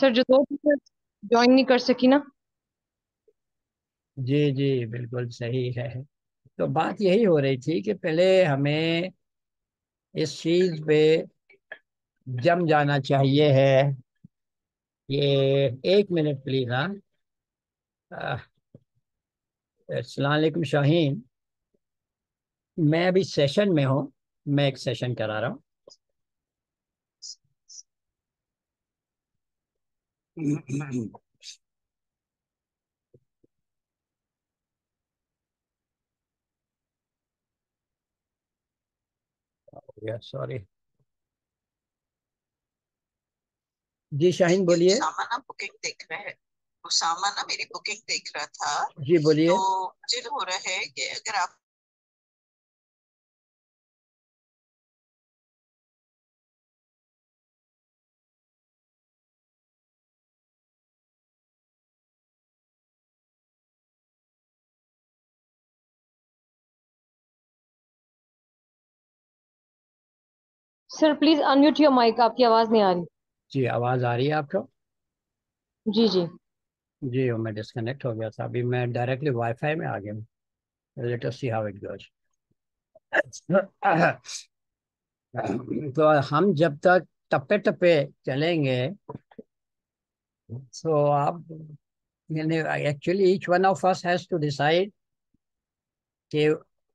Sir, जो दो teacher join नहीं कर सकी ना? जी जी, बिल्कुल सही है। तो बात यही हो रही थी कि पहले हमें इस चीज़ पे जम जाना चाहिए है। ये एक मिनट प्लीज़ हाँ। अस्सलाम शाहीन। मैं अभी सेशन में हूँ। मैं एक सेशन करा रहा हूँ। सॉरी जी शाहीन बोलिए। उसामा ना बुकिंग देख रहे हैं। उसामा ना मेरी बुकिंग देख रहा था। जी बोलिए। तो मुझे हो रहा है कि अगर आप sir please unmute your mic आपकी आवाज़ नहीं आ रही। जी आवाज़ आ रही है आपको? जी जी। जी मैं डिस्कनेक्ट हो गया था। अभी मैं डायरेक्टली वाईफाई में आ गया हूँ। Let us see how it goes तो हम जब तक टप्पे टप्पे चलेंगे तो आप यानी actually each one of us has to decide कि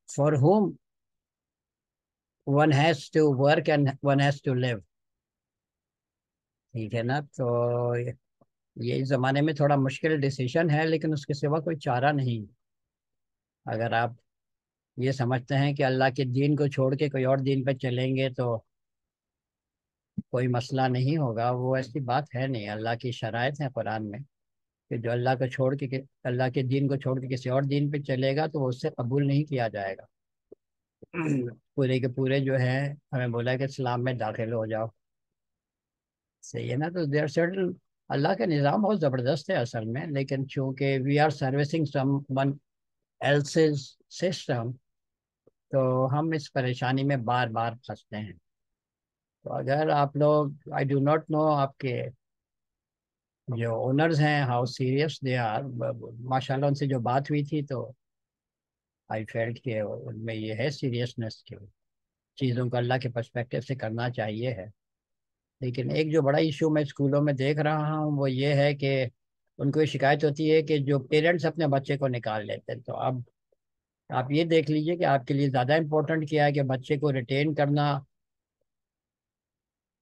for whom one has to work and one has to live ठीक है ना? तो ये इस ज़माने में थोड़ा मुश्किल डिसीज़न है, लेकिन उसके सिवा कोई चारा नहीं। अगर आप ये समझते हैं कि अल्लाह के दीन को छोड़ के कोई और दीन पर चलेंगे तो कोई मसला नहीं होगा। वो ऐसी बात है नहीं। अल्लाह की शराइत है कुरान में कि जो अल्लाह को छोड़ के, अल्लाह के दीन को छोड़ के किसी और दीन पे चलेगा तो उससे कबूल नहीं किया जाएगा। पूरे के पूरे जो है, हमें बोला कि इस्लाम में दाखिल हो जाओ। सही है ना? तो देर सर्टन अल्लाह का निज़ाम बहुत ज़बरदस्त है असल में, लेकिन चूँकि we are servicing some one else's system तो हम इस परेशानी में बार बार फंसते हैं। तो अगर आप लोग आई डू नॉट नो आपके जो ओनर्स हैं हाउ सीरियस दे आर माशाल्लाह उनसे जो बात हुई थी तो आई फेल्ट के उनमें ये है सीरियसनेस की चीज़ों को अल्लाह के पर्सपेक्टिव से करना चाहिए है। लेकिन एक जो बड़ा इशू मैं स्कूलों में देख रहा हूँ, वो ये है कि उनको ये शिकायत होती है कि जो पेरेंट्स अपने बच्चे को निकाल लेते हैं। तो अब आप ये देख लीजिए कि आपके लिए ज़्यादा इम्पोर्टेंट क्या है कि बच्चे को रिटेन करना?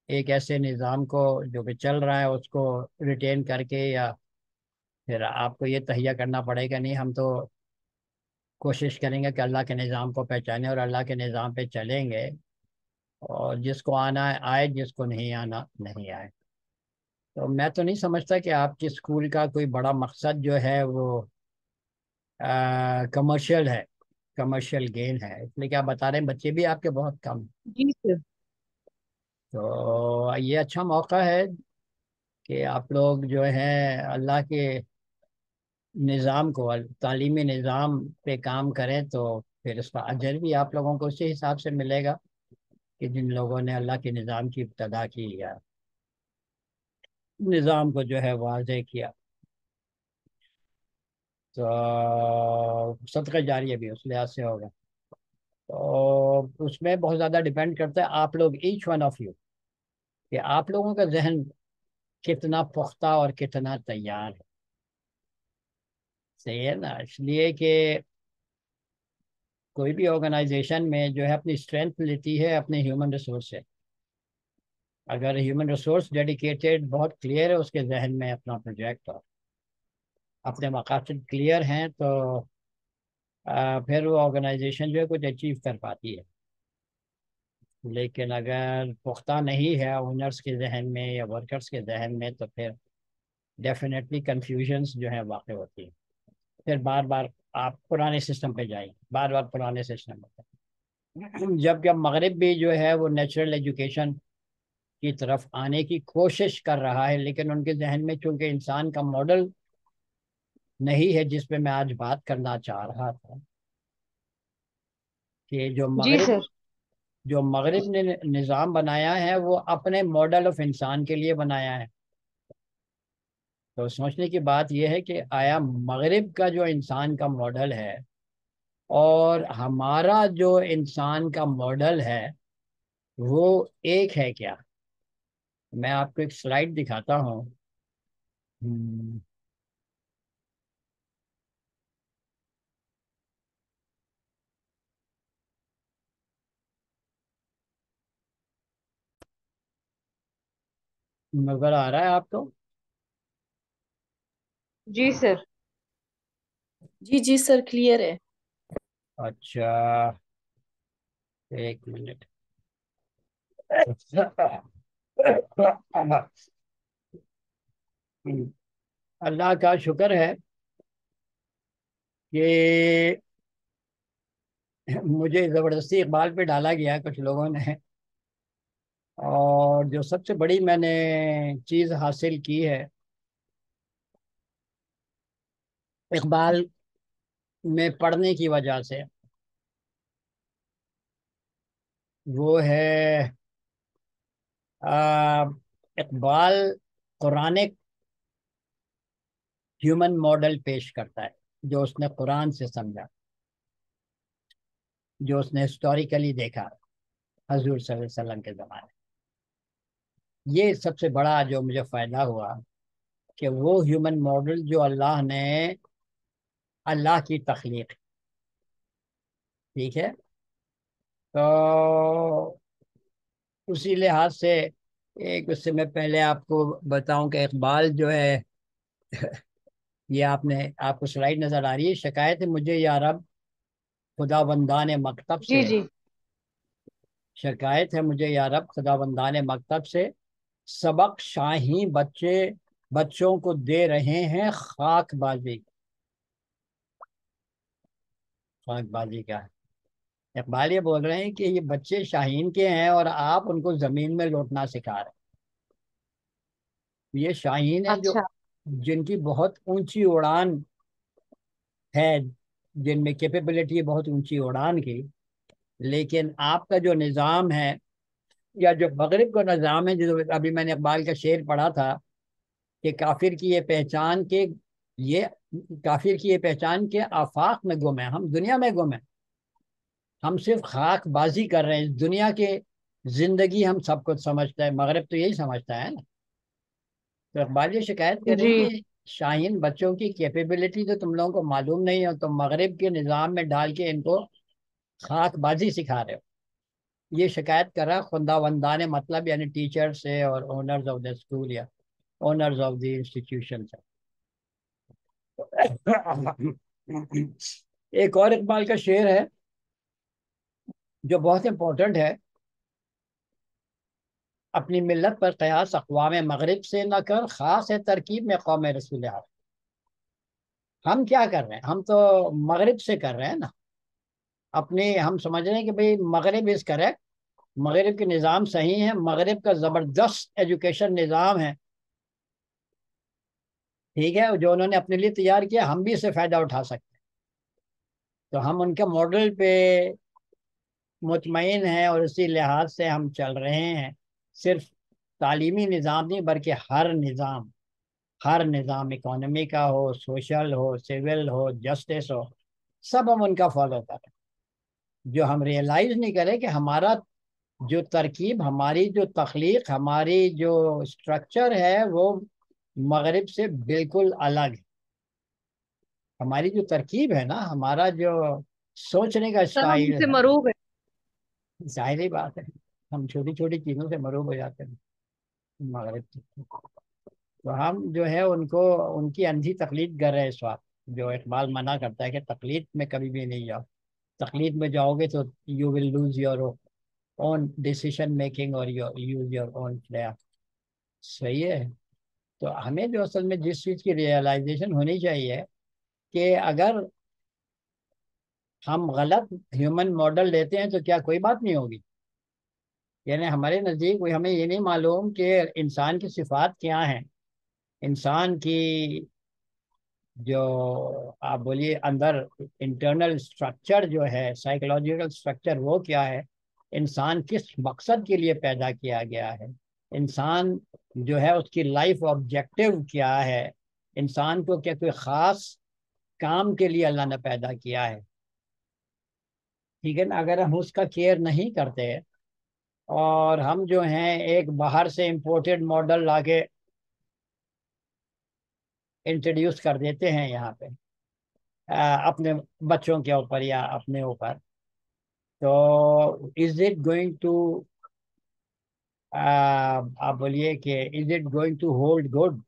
एक ऐसे निज़ाम को जो कि चल रहा है, उसको रिटेन करके या फिर आपको ये तहिया करना पड़ेगा, नहीं, हम तो कोशिश करेंगे कि अल्लाह के निज़ाम को पहचाने और अल्लाह के निज़ाम पे चलेंगे और जिसको आना है आए जिसको नहीं आना नहीं आए। तो मैं तो नहीं समझता कि आपके स्कूल का कोई बड़ा मकसद जो है वो कमर्शियल है कमर्शियल गेन है। इसलिए क्या बता रहे हैं बच्चे भी आपके बहुत कम जी सर। तो ये अच्छा मौका है कि आप लोग जो हैं अल्लाह के निज़ाम को तालीमी निज़ाम पे काम करें तो फिर उसका अजर भी आप लोगों को उसी हिसाब से मिलेगा कि जिन लोगों ने अल्लाह के निज़ाम की इब्तदा की या निज़ाम को जो है वाजे किया। तो सदका जारी भी उस लिहाज से होगा। तो उसमें बहुत ज़्यादा डिपेंड करता है आप लोग ईच वन ऑफ़ यू कि आप लोगों का जहन कितना पुख्ता और कितना तैयार है। सही है ना, इसलिए कि कोई भी ऑर्गेनाइजेशन में जो है अपनी स्ट्रेंथ लेती है, अपने ह्यूमन रिसोर्स से। अगर ह्यूमन रिसोर्स डेडिकेटेड बहुत क्लियर है, उसके जहन में अपना प्रोजेक्ट और अपने मकासद क्लियर हैं तो फिर वो ऑर्गेनाइजेशन जो है कुछ अचीव कर पाती है। लेकिन अगर पुख्ता नहीं है ओनर्स के जहन में या वर्कर्स के जहन में तो फिर डेफिनेटली कन्फ्यूजन्स जो है वाक़ होती है। फिर बार बार आप पुराने सिस्टम पे जाएँगे बार बार पुराने सिस्टम पे जबकि अब मगरब भी जो है वो नेचुरल एजुकेशन की तरफ़ आने की कोशिश कर रहा है लेकिन उनके जहन में चूँकि इंसान का मॉडल नहीं है जिस पे मैं आज बात करना चाह रहा था कि जो मगरब जो मगरब ने निज़ाम बनाया है वो अपने मॉडल ऑफ़ इंसान के लिए बनाया है। तो सोचने की बात यह है कि आया मगरब का जो इंसान का मॉडल है और हमारा जो इंसान का मॉडल है वो एक है क्या? मैं आपको एक स्लाइड दिखाता हूँ। हम्म, नज़र आ रहा है आपको? जी सर। जी जी सर क्लियर है। अच्छा। एक मिनट। अल्लाह का शुक्र है कि मुझे ज़बरदस्ती इकबाल पे डाला गया कुछ लोगों ने। और जो सबसे बड़ी मैंने चीज़ हासिल की है इकबाल में पढ़ने की वजह से वो है इकबाल कुरानिक ह्यूमन मॉडल पेश करता है, जो उसने कुरान से समझा, जो उसने हिस्टोरिकली देखा हजूर वसल्लम के ज़माने ये सबसे बड़ा जो मुझे फ़ायदा हुआ कि वो ह्यूमन मॉडल जो अल्लाह ने अल्लाह की तख्लीक। ठीक है? तो उसी लिहाज से एक उससे मैं पहले आपको बताऊँ कि इकबाल जो है ये आपने आपको स्लाइड नज़र आ रही है। शिकायत है मुझे या रब खुदा बंदान मकतब से। जी शिकायत है मुझे या रब खुदा बंदान मकतब से। सबक शाही बच्चे बच्चों को दे रहे हैं खाकबाजी। खाकबाजी का। इकबाल ये बोल रहे हैं कि ये बच्चे शाहीन के हैं और आप उनको ज़मीन में लौटना सिखा रहे हैं। ये शाहीन है जो अच्छा। जिनकी बहुत ऊँची उड़ान है जिनमें कैपेबिलिटी है बहुत ऊँची उड़ान की। लेकिन आपका जो निज़ाम है या जो मगरब का निज़ाम है जो अभी मैंने इकबाल का शेर पढ़ा था कि काफिर की ये पहचान के ये काफिर की ये पहचान के आफाक में गुम है हम दुनिया में गुम है। हम सिर्फ़ खाकबाजी कर रहे हैं दुनिया के ज़िंदगी हम सब कुछ समझता है मगरब तो यही समझता है ना। तो इकबाल ये शिकायत कर रहे हैं शाहीन बच्चों की कैपेबिलिटी तो तुम लोगों को मालूम नहीं है तो मगरब के निज़ाम में डाल के इनको खाकबाजी सिखा रहे हो। ये शिकायत कर रहा है खुदावंदान मतलब यानी टीचर से और ओनर्स ऑफ़ द स्कूल या ओनर्स ऑफ़ द इंस्टीट्यूशन से। एक और इकबाल का शेर है, जो बहुत इम्पोर्टेंट है। अपनी मिलत पर कयास अकवाम मगरब से न कर, ख़ास है तरकीब में कौम रसूल हम क्या कर रहे हैं? हम तो मगरब से कर रहे हैं ना। अपने, हम समझ रहे हैं कि भाई मगरब इस करेक्ट मगरब के निज़ाम सही है, मगरब का ज़बरदस्त एजुकेशन निज़ाम है। ठीक है, जो उन्होंने अपने लिए तैयार किया, हम भी इससे फ़ायदा उठा सकते हैं। तो हम उनके मॉडल पे मुतमिन हैं और इसी लिहाज से हम चल रहे हैं। सिर्फ़ तालीमी निज़ाम नहीं, बल्कि हर निज़ाम हर निज़ाम इकोनॉमी का हो, सोशल हो, सिविल हो, जस्टिस हो, सब हम उनका फॉलो करें जो हम रियलाइज़ नहीं करें कि हमारा जो तरकीब, हमारी जो तख्लीक, हमारी जो स्ट्रक्चर है, वो मगरिब से बिल्कुल अलग है। हमारी जो तरकीब है ना हमारा जो सोचने का स्टाइल है मरूब है। ज़ाहिर बात है हम छोटी छोटी चीज़ों से मरूब हो जाते हैं मगरब तो हम जो है उनको उनकी अंधी तकलीद कर रहे हैं इस वक्त जो इकबाल मना करता है कि तकलीद में कभी भी नहीं जाओ। तकलीद में जाओगे तो you will lose your own decision making और your use your own player सही है? तो हमें जो असल में जिस चीज़ की रियलाइजेशन होनी चाहिए कि अगर हम गलत ह्यूमन मॉडल लेते हैं तो क्या कोई बात नहीं होगी? यानी हमारे नज़दीक कोई हमें ये नहीं मालूम कि इंसान की सिफात क्या है। इंसान की जो आप बोलिए अंदर इंटरनल स्ट्रक्चर जो है साइकोलॉजिकल स्ट्रक्चर वो क्या है? इंसान किस मकसद के लिए पैदा किया गया है? इंसान जो है उसकी लाइफ ऑब्जेक्टिव क्या है? इंसान को क्या कोई ख़ास काम के लिए अल्लाह ने पैदा किया है? ठीक है ना? अगर हम उसका केयर नहीं करते और हम जो हैं एक बाहर से इम्पोर्टेड मॉडल लाके इंट्रोड्यूस कर देते हैं यहाँ पे अपने बच्चों के ऊपर या अपने ऊपर तो इज़ इट गोइंग टू आप बोलिए कि is it going to hold good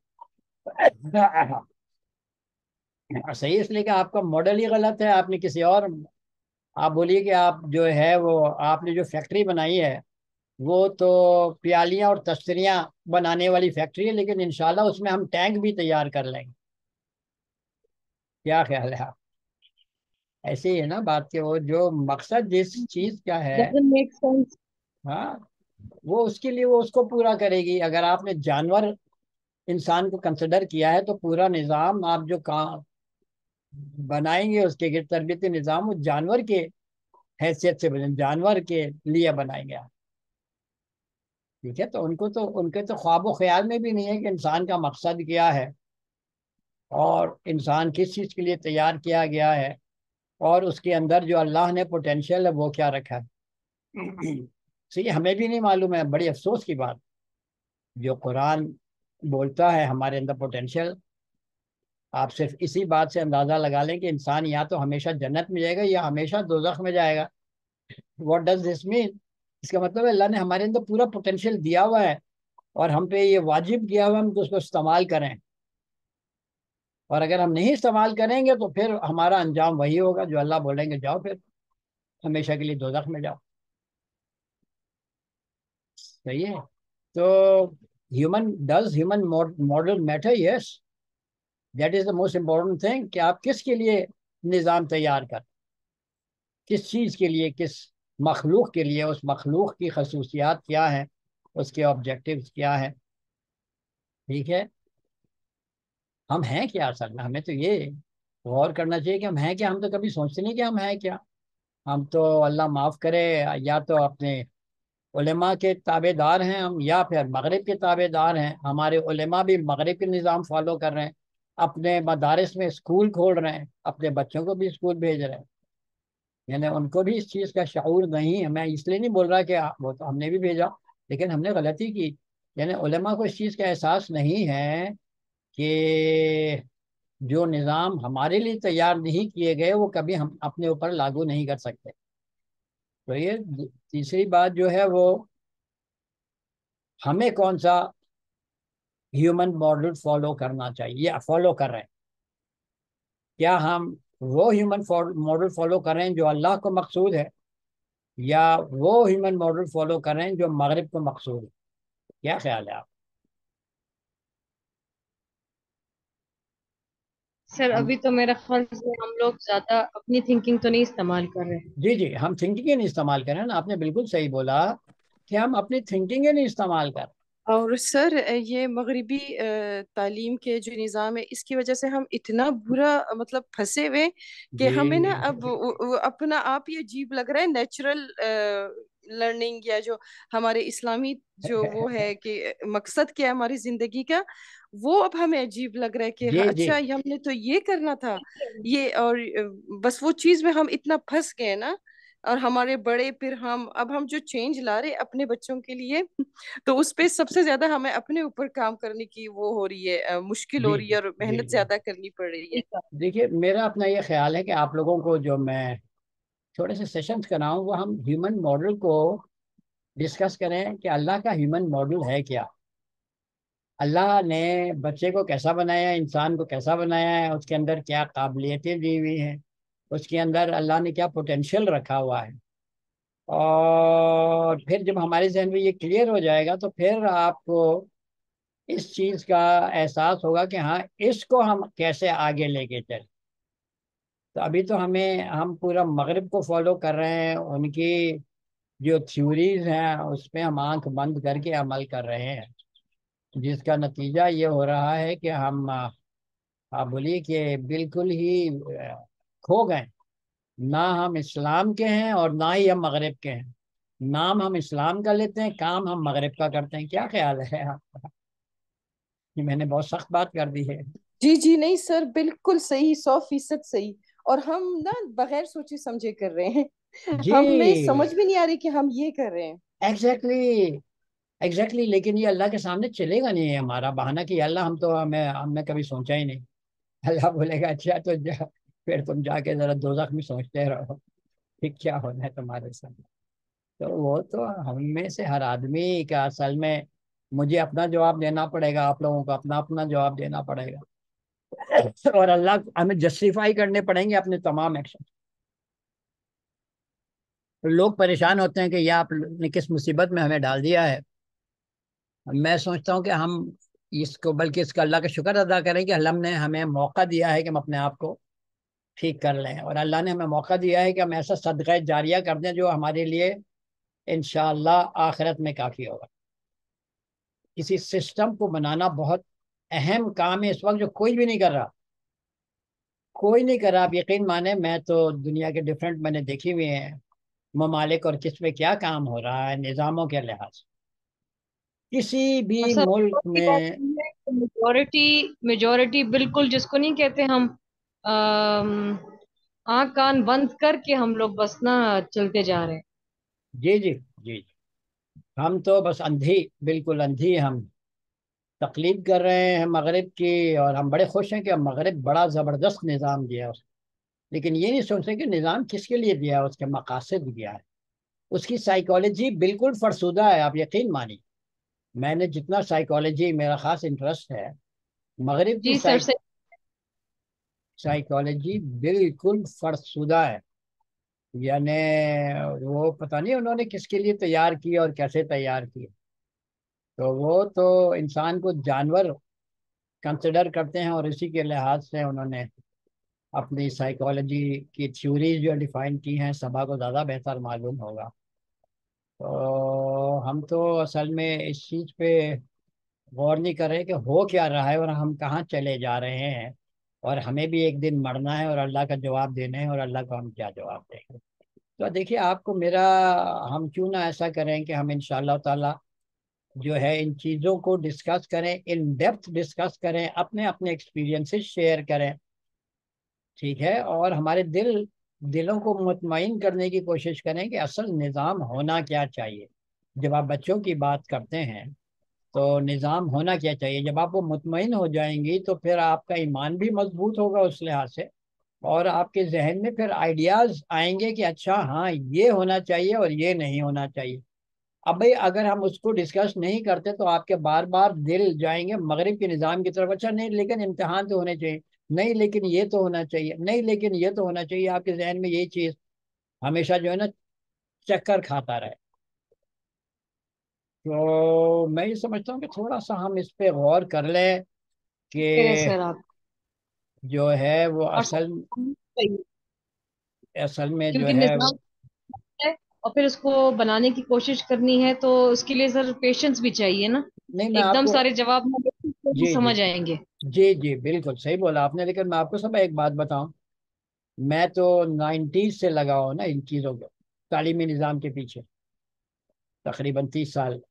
सही इसलिए कि आपका मॉडल ही गलत है आपने किसी और आप बोलिए कि आप जो है वो आपने जो फैक्ट्री बनाई है वो तो प्यालियाँ और तस्तरियाँ बनाने वाली फैक्ट्री है लेकिन इंशाल्लाह उसमें हम टैंक भी तैयार कर लेंगे। क्या ख्याल है आप ऐसे ही है ना बात के वो जो मकसद जिस चीज़ का है हाँ। वो उसके लिए वो उसको पूरा करेगी। अगर आपने जानवर इंसान को कंसिडर किया है तो पूरा निज़ाम आप जो काम बनाएँगे उसके गिर तरबियती निज़ाम, वो जानवर के हैसियत से बने, जानवर के लिए बनाएँगे आप। ठीक है? तो उनको तो उनके तो ख्वाब ख्याल में भी नहीं है कि इंसान का मकसद क्या है और इंसान किस चीज़ के लिए तैयार किया गया है और उसके अंदर जो अल्लाह ने पोटेंशियल है, वो क्या रखा है। सही हमें भी नहीं मालूम है, बड़ी अफसोस की बात। जो कुरान बोलता है हमारे अंदर पोटेंशियल आप सिर्फ़ इसी बात से अंदाज़ा लगा लें कि इंसान या तो हमेशा जन्नत में जाएगा या हमेशा दोजख में जाएगा। वॉट डज दिस मीन इसका मतलब अल्लाह ने हमारे अंदर पूरा पोटेंशियल दिया हुआ है और हम पे ये वाजिब किया हुआ है, हम तो उसको इस्तेमाल करें। और अगर हम नहीं इस्तेमाल करेंगे तो फिर हमारा अंजाम वही होगा, जो अल्लाह बोलेंगे, जाओ फिर, हमेशा के लिए दोजख में जाओ। सही है। तो human does human model matter yes that is the most important thing कि आप किसके लिए निज़ाम तैयार कर? किस चीज़ के लिए, किस मखलूक के लिए, उस मखलूक की खसूसियात क्या हैं? उसके ऑब्जेक्टिव्स क्या हैं? ठीक है? हम हैं क्या असल में? हमें तो ये गौर करना चाहिए कि हम हैं क्या? हम तो कभी सोचते नहीं कि हम हैं क्या। हम तो अल्लाह माफ़ करे, या तो अपने उलेमा के ताबेदार हैं हम, या फिर मगरब के ताबेदार हैं। हमारे उलेमा भी मगरब के निज़ाम फॉलो कर रहे हैं, अपने मदारस में स्कूल खोल रहे हैं, अपने बच्चों को भी स्कूल भेज रहे हैं। यानी उनको भी इस चीज़ का शूर नहीं है। मैं इसलिए नहीं बोल रहा कि वो तो हमने भी भेजा, लेकिन हमने गलती की। यानी उलेमा को इस चीज़ का एहसास नहीं है कि जो निज़ाम हमारे लिए तैयार नहीं किए गए, वो कभी हम अपने ऊपर लागू नहीं कर सकते। ये तीसरी बात जो है वो, हमें कौन सा ह्यूमन मॉडल फॉलो करना चाहिए या फॉलो कर रहे हैं? क्या हम वो ह्यूमन मॉडल फॉलो करें जो अल्लाह को मकसूद है या वो ह्यूमन मॉडल फॉलो करें जो मगरब को मकसूद है? क्या ख्याल है आप सर अभी तो मेरा ख्याल से हम लोग ज़्यादा अपनी थिंकिंग तो नहीं इस्तेमाल कर रहे जी जी हम थिंकिंग ही नहीं इस्तेमाल करें ना आपने बिल्कुल सही बोला कि हम अपनी थिंकिंग ही नहीं इस्तेमाल कर और सर ये मगरिबी तालीम के जो निज़ाम है इसकी वजह से हम इतना बुरा मतलब फंसे हुए कि हमें ना अब अपना आप ये अजीब लग रहा है नेचुरल लर्निंग या जो हमारे इस्लामी जो वो है कि मकसद क्या है हमारी ज़िंदगी का वो अब हमें अजीब लग रहा है कि हाँ, अच्छा हमने तो ये करना था। ये और बस वो चीज़ में हम इतना फंस गए ना और हमारे बड़े फिर हम अब हम जो चेंज ला रहे अपने बच्चों के लिए तो उस पे सबसे ज़्यादा हमें अपने ऊपर काम करने की वो हो रही है मुश्किल हो रही है और मेहनत ज़्यादा करनी पड़ रही है। देखिए मेरा अपना ये ख्याल है कि आप लोगों को जो मैं थोड़े से सेशंस कराऊं वो हम ह्यूमन मॉडल को डिस्कस करें कि अल्लाह का ह्यूमन मॉडल है क्या। अल्लाह ने बच्चे को कैसा बनाया है इंसान को कैसा बनाया है, उसके अंदर क्या काबिलियतें दी हुई हैं, उसके अंदर अल्लाह ने क्या पोटेंशियल रखा हुआ है। और फिर जब हमारे जहन में ये क्लियर हो जाएगा तो फिर आपको इस चीज़ का एहसास होगा कि हाँ इसको हम कैसे आगे लेके चलें। तो अभी तो हमें, हम पूरा मगरब को फॉलो कर रहे हैं, उनकी जो थ्योरीज हैं, उस पर हम आँख बंद करके अमल कर रहे हैं। जिसका नतीजा ये हो रहा है कि हम आप बोलिए कि बिल्कुल ही खो गए। ना हम इस्लाम के हैं और ना ही हम मगरब के हैं। नाम हम इस्लाम का लेते हैं काम हम मगरब का करते हैं। क्या ख्याल है आपका? मैंने बहुत सख्त बात कर दी है। जी जी नहीं सर बिल्कुल सही सौ फ़ीसद सही। और हम ना बगैर सोचे समझे कर रहे हैं। हमें समझ भी नहीं आ रही कि हम ये कर रहे हैं। एग्जैक्टली एग्जैक्टली exactly, लेकिन ये अल्लाह के सामने चलेगा नहीं हमारा बहाना कि अल्लाह हम तो हमें हमने कभी सोचा ही नहीं। अल्लाह बोलेगा अच्छा तो जा फिर तुम जाके जरा दोजख में सोचते रहो कि क्या होना है तुम्हारे साथ तो वो तो हम में से हर आदमी का असल में मुझे अपना जवाब देना पड़ेगा आप लोगों को अपना अपना जवाब देना पड़ेगा। और अल्लाह हमें जस्टिफाई करने पड़ेंगे अपने तमाम एक्शन लोग परेशान होते हैं कि यह आपने किस मुसीबत में हमें डाल दिया है। मैं सोचता हूँ कि हम इसको, बल्कि इसका अल्लाह का शुक्र अदा करें कि अल्लाह ने हमें मौका दिया है कि हम अपने आप को ठीक कर लें। और अल्लाह ने हमें मौका दिया है कि हम ऐसा सदक़ जारिया कर दें जो हमारे लिए इन आखिरत में काफ़ी होगा। किसी सिस्टम को बनाना बहुत अहम काम है। इस वक्त जो कोई भी नहीं कर रहा, कोई नहीं कर रहा। आप यकीन माने, मैं तो दुनिया के डिफरेंट मैंने देखी हुई हैं। ममालिक और किस पे क्या काम हो रहा है, निज़ामों के लिहाज किसी भी मुल्क में मेजोरिटी मेजोरिटी बिल्कुल जिसको नहीं कहते हम आँख कान बंद करके हम लोग बस ना चलते जा रहे हैं। जी जी जी। हम तो बस अंधी बिल्कुल अंधी हम। तकलीफ़ कर रहे हैं मगरब की और हम बड़े खुश हैं कि मगरब बड़ा ज़बरदस्त निज़ाम दिया उसने लेकिन ये नहीं सोचते कि निज़ाम किसके लिए दिया है? उसके मकासद दिया है। उसकी साइकोलॉजी बिल्कुल फरसुदा है आप यकीन मानिए। मैंने जितना साइकोलॉजी मेरा ख़ास इंटरेस्ट है मगरब की साइकोलॉजी बिल्कुल फरसुदा है। यानी वो पता नहीं उन्होंने किसके लिए तैयार की और कैसे तैयार की। तो वो तो इंसान को जानवर कंसिडर करते हैं और इसी के लिहाज से उन्होंने अपनी साइकोलॉजी की थ्योरीज जो डिफाइन की हैं सभा को ज़्यादा बेहतर मालूम होगा। तो हम तो असल में इस चीज़ पे गौर नहीं कर रहे कि हो क्या रहा है और हम कहाँ चले जा रहे हैं। और हमें भी एक दिन मरना है और अल्लाह का जवाब देना है और अल्लाह को हम क्या जवाब देंगे। तो देखिए, आपको मेरा, हम क्यों ना ऐसा करें कि हम इन ताला जो है इन चीज़ों को डिस्कस करें, इन डेप्थ डिस्कस करें, अपने अपने एक्सपीरियंसेस शेयर करें। ठीक है? और हमारे दिल, दिलों को मुतमिन करने की कोशिश करें कि असल निज़ाम होना क्या चाहिए। जब आप बच्चों की बात करते हैं तो निज़ाम होना क्या चाहिए? जब आप वो मुतमिन हो जाएँगी तो फिर आपका ईमान भी मज़बूत होगा उस लिहाज से और आपके जहन में फिर आइडियाज़ आएँगे कि अच्छा हाँ ये होना चाहिए और ये नहीं होना चाहिए। अब भाई, अगर हम उसको डिस्कस नहीं करते तो आपके बार बार दिल जाएँगे मगरब के निज़ाम की तरफ़ अच्छा नहीं, लेकिन इम्तहान तो होने चाहिए, नहीं, लेकिन ये तो होना चाहिए, नहीं, लेकिन ये तो होना चाहिए, आपके जहन में ये चीज़ हमेशा जो है ना, चक्कर खाता रहे। तो मैं ये समझता हूँ कि थोड़ा सा हम इस पे गौर कर लें कि जो है वो असल असल में जो है और फिर उसको बनाने की कोशिश करनी है तो उसके लिए सर पेशेंस भी चाहिए ना? नहीं मैं एकदम सारे जवाब जी समझ आएँगे। जी जी बिल्कुल सही बोला आपने लेकिन मैं आपको सब एक बात बताऊँ। मैं तो नाइन्टीज से लगा हूँ ना इन चीज़ों को तालीमी निज़ाम के पीछे तकरीबन तीस साल।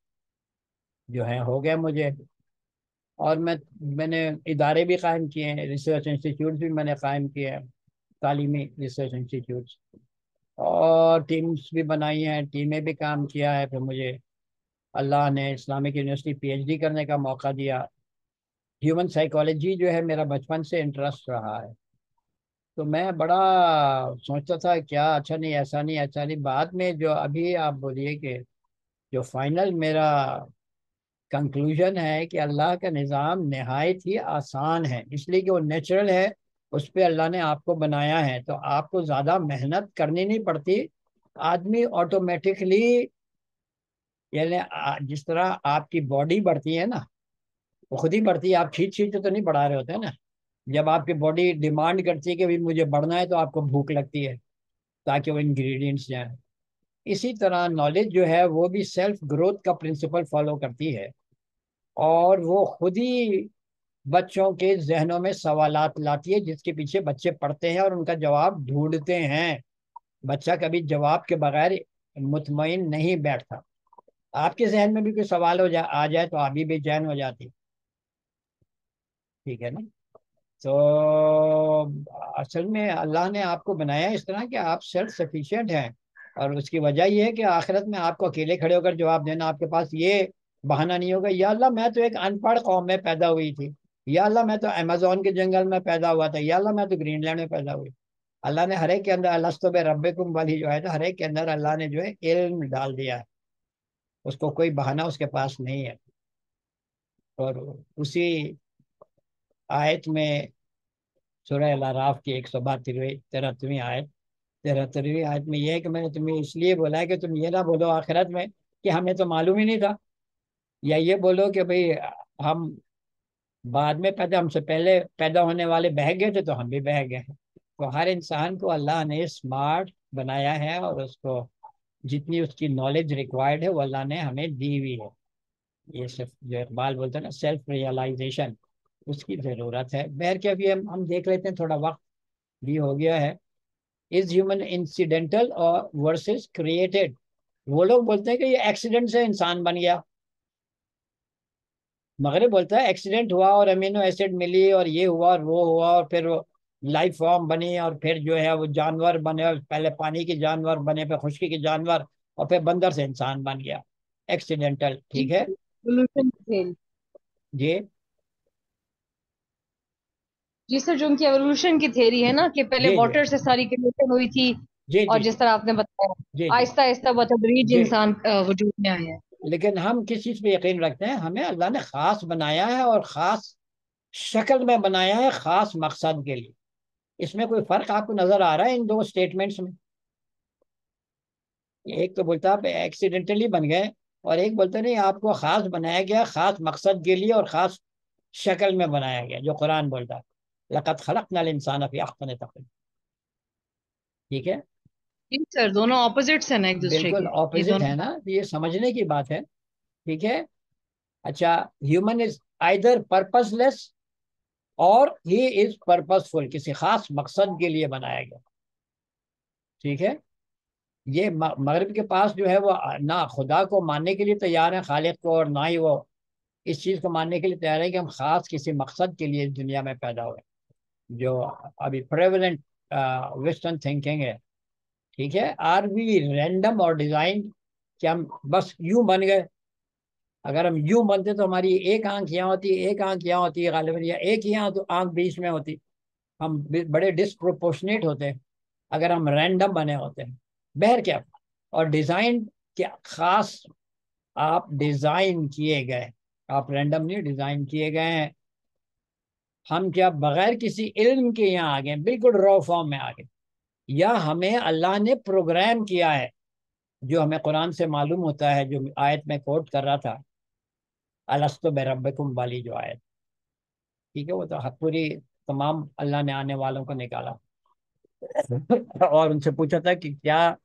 जो है, हो गया मुझे। और मैं, मैंने इदारे भी कायम किए हैं रिसर्च इंस्टीट्यूट भी मैंने कायम किए हैं, तालीमी रिसर्च इंस्टीट्यूट और टीम्स भी बनाई हैं टीमें भी काम किया है, फिर मुझे अल्लाह ने इस्लामिक यूनिवर्सिटी पीएचडी करने का मौका दिया। ह्यूमन साइकोलॉजी जो है, मेरा बचपन से इंटरेस्ट रहा है। तो मैं बड़ा सोचता था, क्या अच्छा नहीं, ऐसा नहीं ऐसा नहीं। बाद में जो अभी आप बोलिए कि जो फाइनल मेरा कंक्लूजन है कि अल्लाह का निज़ाम नहायत ही आसान है, इसलिए कि वो नेचुरल है, उस पर अल्लाह ने आपको बनाया है तो आपको ज़्यादा मेहनत करनी नहीं पड़ती। आदमी ऑटोमेटिकली यानी जिस तरह आपकी बॉडी बढ़ती है ना, वो खुद ही बढ़ती है, आप खींच खींच तो नहीं बढ़ा रहे होते ना। जब आपकी बॉडी डिमांड करती है कि भाई मुझे बढ़ना है तो आपको भूख लगती है, ताकि वो इंग्रेडिएंट्स जाए। इसी तरह नॉलेज जो है, वो भी सेल्फ ग्रोथ का प्रिंसिपल फॉलो करती है। और वो खुद ही बच्चों के जहनों में सवालात लाती है, जिसके पीछे बच्चे पढ़ते हैं और उनका जवाब ढूंढते हैं। बच्चा कभी जवाब के बगैर मुतमिन नहीं बैठता। आपके जहन में भी कोई सवाल हो जा, आ जाए तो आप भी बेचैन हो जाती। ठीक है ना? तो असल में अल्लाह ने आपको बनाया इस तरह कि आप सेल्फ सफिशिएंट हैं। और उसकी वजह यह है कि आखिरत में आपको अकेले खड़े होकर जवाब देना, आपके पास ये बहाना नहीं होगा। या अल्लाह, मैं तो एक अनपढ़ कौम में पैदा हुई थी। या अल्लाह, मैं तो अमेजोन के जंगल में पैदा हुआ था। या अल्लाह, मैं तो ग्रीनलैंड में पैदा हुई। अल्लाह ने हर एक के अंदर, अल्लाह रब वाली जो है तो हर एक के अंदर अल्लाह ने जो है, इल्म डाल दिया है। उसको कोई बहाना उसके पास नहीं है। और उसी आयत में सुरह की एक सौ बहत्तरवीं, तेरहवीं आयत तेरहवीं आयत में यह है कि मैंने तुम्हें इसलिए बोला है कि तुम ये ना बोलो आखिरत में कि हमें तो मालूम ही नहीं था। या ये बोलो कि भाई, हम बाद में पैदा, हमसे पहले पैदा होने वाले बह गए थे तो हम भी बह गए हैं। तो हर इंसान को अल्लाह ने स्मार्ट बनाया है और उसको जितनी उसकी नॉलेज रिक्वायर्ड है, वो अल्लाह ने हमें दी हुई है। ये सिर्फ़ जो इकबाल बोलते हैं ना सेल्फ रियलाइजेशन उसकी ज़रूरत है। बहर के अभी हम हम देख लेते हैं, थोड़ा वक्त भी हो गया है। इज़ ह्यूमन इंसिडेंटल और वर्सेस क्रिएटेड वो लोग बोलते हैं कि ये एक्सीडेंट से इंसान बन गया। मगर बोलता है एक्सीडेंट हुआ और अमीनो एसिड मिली और ये हुआ और वो हुआ और फिर लाइफ फॉर्म बनी और फिर जो है वो जानवर बने पहले पानी के जानवर बने फिर खुशकी के जानवर और फिर बंदर से इंसान बन गया। एक्सीडेंटल ठीक है? जी। जी सर जो उनकी एवोल्यूशन की थेरी है ना कि पहले वाटर से सारी क्रिएशन हुई थी जी, और जिस तरह आपने बताया आहिस्ता आहिस्ता बतदरीज इंसान वजूद में आया है। लेकिन हम किस चीज़ पे यकीन रखते हैं? हमें अल्लाह ने खास बनाया है और खास शक्ल में बनाया है खास मकसद के लिए। इसमें कोई फ़र्क आपको नज़र आ रहा है इन दो स्टेटमेंट्स में? एक तो बोलता आप एक्सीडेंटली बन गए और एक बोलते नहीं, आपको खास बनाया गया, खास मकसद के लिए और खास शक्ल में बनाया गया, जो कुरान बोलता है। लकत खलक नल इंसान अफन ठीक है? सर दोनों ऑपोजिट्स हैं ना एक दूसरे बिल्कुल ऑपोजिट है ना तो ये समझने की बात है ठीक है? अच्छा ह्यूमन इज़ आइदर पर्पसलेस और ही इज़ पर्पसफुल किसी खास मकसद के लिए बनाया गया। ठीक है? ये मगरब के पास जो है वो ना खुदा को मानने के लिए तैयार है खालिद को और ना ही वो इस चीज़ को मानने के लिए तैयार है कि हम खास किसी मकसद के लिए दुनिया में पैदा हुए जो अभी प्रेवलेंट वेस्टर्न थिंकिंग है। ठीक है? आर वी रैंडम और डिज़ाइन कि हम बस यूँ बन गए। अगर हम यूँ बनते तो हमारी एक आँख यहाँ होती है एक आँख यहाँ होती है गालिबन या एक यहाँ तो आँख बीच में होती। हम बड़े डिस्प्रोपोर्शनेट होते अगर हम रैंडम बने होते हैं। बहर क्या? और डिज़ाइन क्या? खास आप डिज़ाइन किए गए। आप रैंडम नहीं डिज़ाइन किए गए हैं। हम क्या? बगैर किसी इल्म के यहाँ आ गए बिल्कुल रॉ फॉर्म में आ गए। या हमें अल्लाह ने प्रोग्राम किया है, जो हमें कुरान से मालूम होता है, जो आयत में कोट कर रहा था। अलस्तो बेरबकुम वाली जो आयत। ठीक है, वो तो पूरी तमाम अल्लाह ने आने वालों को निकाला। और उनसे पूछा था कि क्या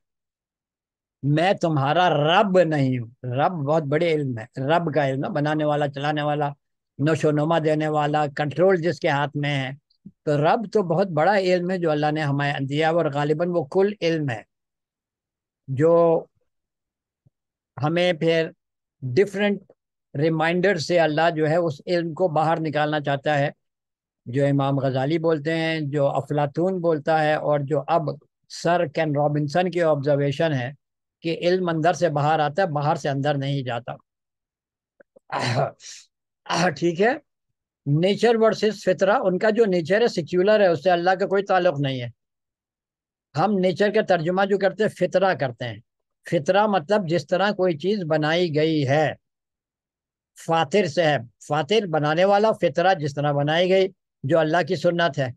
मैं तुम्हारा रब नहीं हूँ। रब बहुत बड़े इल्म है। रब का इल्म बनाने वाला, चलाने वाला, नशोनुमा देने वाला कंट्रोल जिसके हाथ में है। तो रब तो बहुत बड़ा इल्म है जो अल्लाह ने हमें दिया और गालिबन वो कुल इल्म है, जो हमें फिर डिफरेंट रिमाइंडर से अल्लाह जो है उस इल्म को बाहर निकालना चाहता है, जो इमाम गजाली बोलते हैं, जो अफलातून बोलता है, और जो अब सर कैन रॉबिन्सन की ऑब्जर्वेशन है कि इल्म अंदर से बाहर आता है, बाहर से अंदर नहीं जाता। ठीक है? नेचर वर्सेस फितरा, उनका जो नेचर है सिक्यूलर है, उससे अल्लाह का कोई ताल्लुक नहीं है। हम नेचर का तर्जुमा जो करते हैं, फितरा करते हैं। फितरा मतलब जिस तरह कोई चीज़ बनाई गई है। फातिर से है। फातिर बनाने वाला फितरा जिस तरह बनाई गई, जो अल्लाह की सुन्नत है।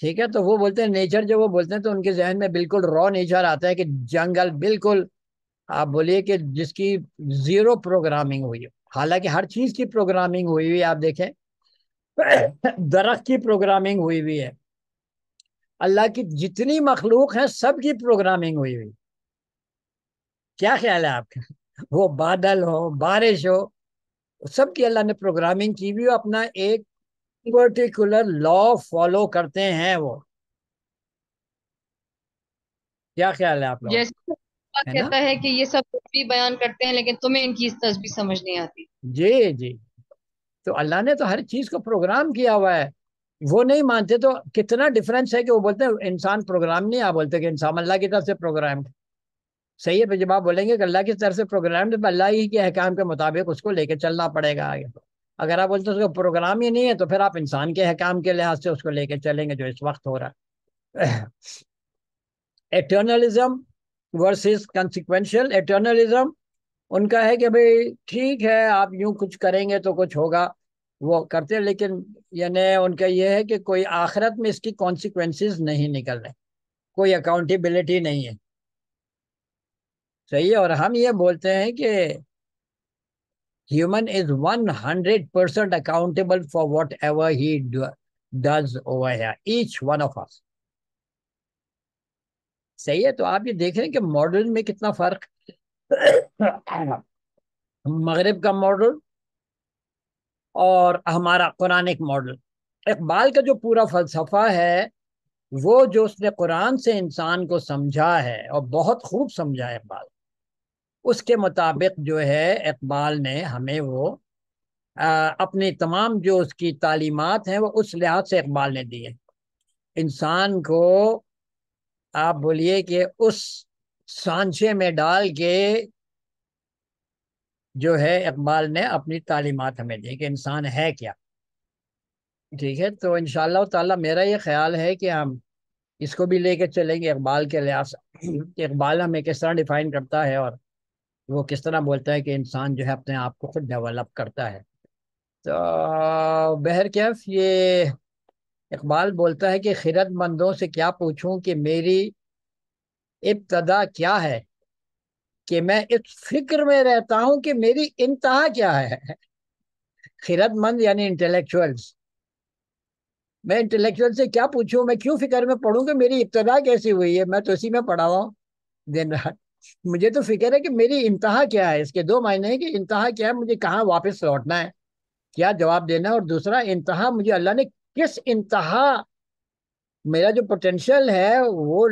ठीक है? तो वो बोलते हैं, नेचर जब वो बोलते हैं तो उनके जहन में बिल्कुल रॉ नेचर आता है कि जंगल बिल्कुल, आप बोलिए कि जिसकी ज़ीरो प्रोग्रामिंग हुई हालाँकि हर चीज़ की प्रोग्रामिंग हुई हुई आप देखें। दरख्त की प्रोग्रामिंग हुई हुई है। अल्लाह की जितनी मखलूक है सबकी प्रोग्रामिंग हुई हुई। क्या ख्याल है आपका? वो बादल हो बारिश हो सबकी अल्लाह ने प्रोग्रामिंग की हुई अपना एक पर्टिकुलर लॉ फॉलो करते हैं वो। क्या ख्याल है आप लोग कहता है कि ये सब भी बयान करते हैं लेकिन तुम्हें इनकी तस्वीर समझ नहीं आती। जी जी। तो अल्लाह ने तो हर चीज़ को प्रोग्राम किया हुआ है। वो नहीं मानते तो कितना डिफरेंस है कि वो बोलते हैं, इंसान प्रोग्राम नहीं आप बोलते कि इंसान अल्लाह की तरफ़ से प्रोग्राम सही है जब आप बोलेंगे कि अल्लाह की तरफ़ से प्रोग्राम तो अल्लाह ही के अहकाम के मुताबिक उसको लेके चलना पड़ेगा आगे। अगर आप बोलते उसका प्रोग्राम ही नहीं है तो फिर आप इंसान के अहकाम के लिहाज से उसको लेके चलेंगे, जो इस वक्त हो रहा है। एटर्नलिज्म वर्सेस कंसिक्वेंशियल एटर्नलिज्म उनका है कि भाई, ठीक है, आप यूँ कुछ करेंगे तो कुछ होगा, वो करते हैं, लेकिन यानी उनका ये है कि कोई आखिरत में इसकी कॉन्सिक्वेंसेस नहीं निकल रहे कोई अकाउंटेबिलिटी नहीं है। सही है? और हम ये बोलते हैं कि human is one hundred percent accountable for whatever he does over each one of us सही है? तो आप ये देख रहे हैं कि मॉडल में कितना फ़र्क मगरब का मॉडल और हमारा कुरानिक मॉडल इकबाल का जो पूरा फलसफा है वो जो उसने कुरान से इंसान को समझा है और बहुत खूब समझा है इकबाल उसके मुताबिक जो है इकबाल ने हमें वो आ, अपनी तमाम जो उसकी तालीमत हैं वो उस लिहाज से इकबाल ने दी है। इंसान को आप बोलिए कि उस सांचे में डाल के जो है इकबाल ने अपनी तालीमत हमें दी कि इंसान है क्या? ठीक है तो इन ताला मेरा ये ख्याल है कि हम इसको भी लेके चलेंगे इकबाल के लिहाज इकबाल हमें किस तरह डिफाइन करता है और वो किस तरह बोलता है कि इंसान जो है अपने आप को खुद डेवलप करता है। तो बहर कैफ, ये इकबाल बोलता है कि खिरतमंदों से क्या पूछूँ कि मेरी इब्तदा क्या है? कि मैं इस फ़िक्र में रहता हूँ कि मेरी इंतहा क्या है? खिरतमंद यानी इंटेलेक्चुअल्स मैं इंटेलेक्चुअल से क्या पूछूँ? मैं क्यों फ़िक्र में पढ़ूं कि मेरी इब्तदा कैसी हुई है? मैं तो इसी में पढ़ा हुआ दिन रात। मुझे तो फ़िक्र है कि मेरी इंतहा क्या है? इसके दो मायने हैं कि इंतहा क्या है, मुझे कहाँ वापस लौटना है? क्या जवाब देना है? और दूसरा, इंतहा मुझे अल्लाह ने किस इंतहा मेरा जो पोटेंशियल है, वो